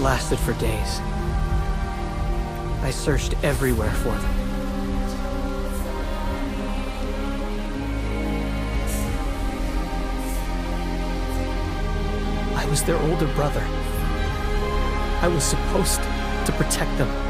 lasted for days. I searched everywhere for them. I was their older brother. I was supposed to protect them.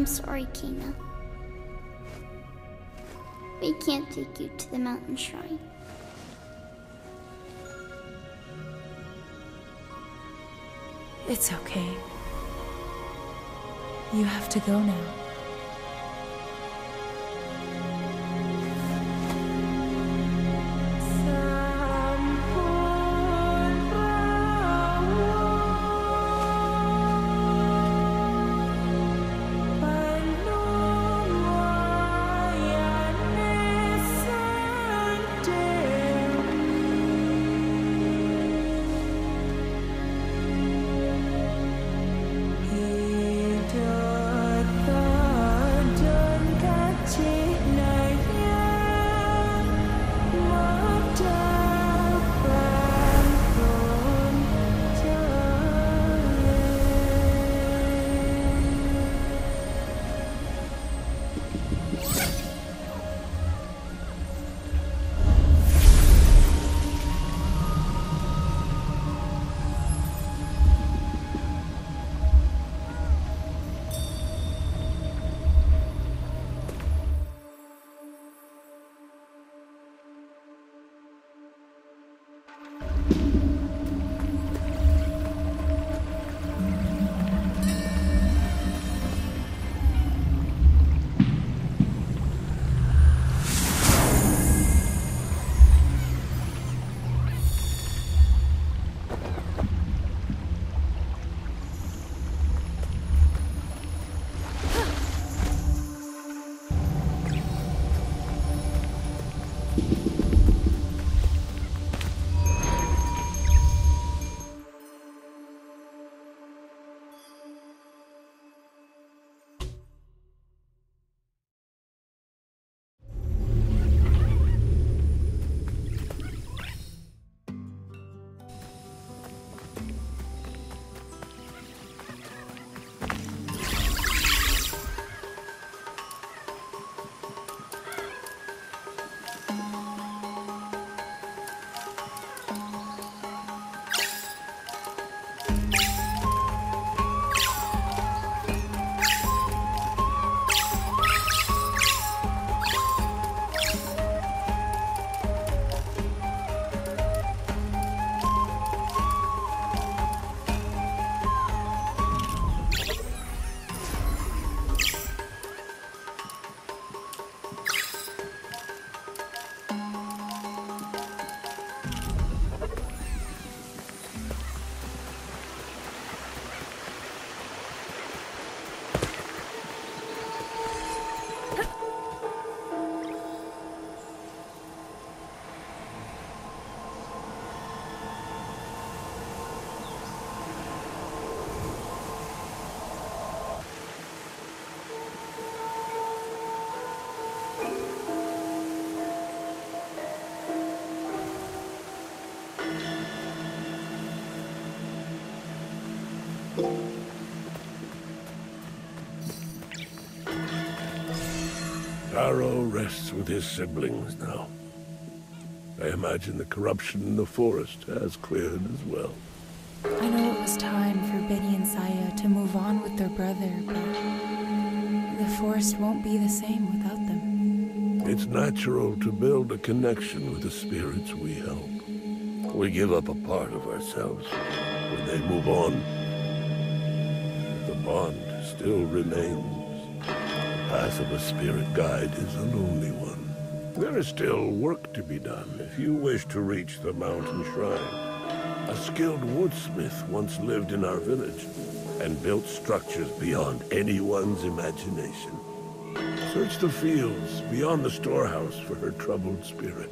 I'm sorry, Kena. We can't take you to the mountain shrine. It's okay. You have to go now. Taro rests with his siblings now. I imagine the corruption in the forest has cleared as well. I know it was time for Beni and Saiya to move on with their brother, but the forest won't be the same without them. It's natural to build a connection with the spirits we help. We give up a part of ourselves when they move on. The bond still remains. The path of a spirit guide is a lonely one. There is still work to be done if you wish to reach the mountain shrine. A skilled woodsmith once lived in our village and built structures beyond anyone's imagination. Search the fields beyond the storehouse for her troubled spirit.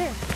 There.